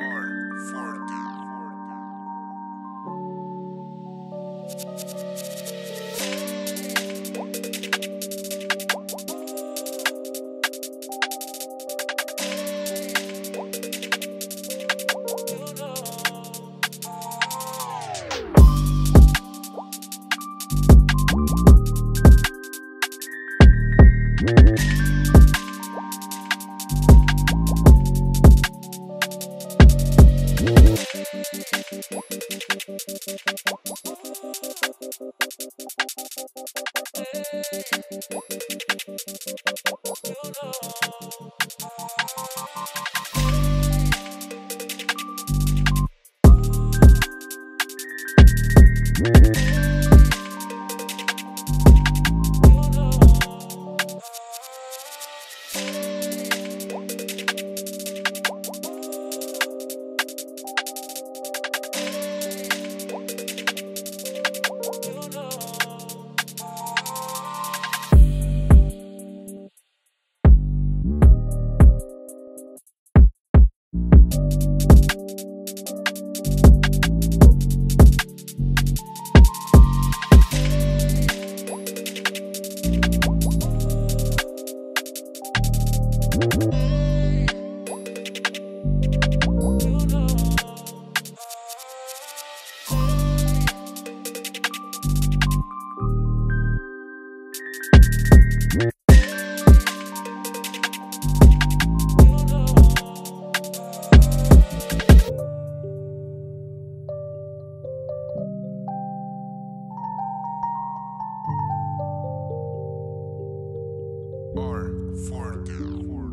are 40. Oh, no. R forty.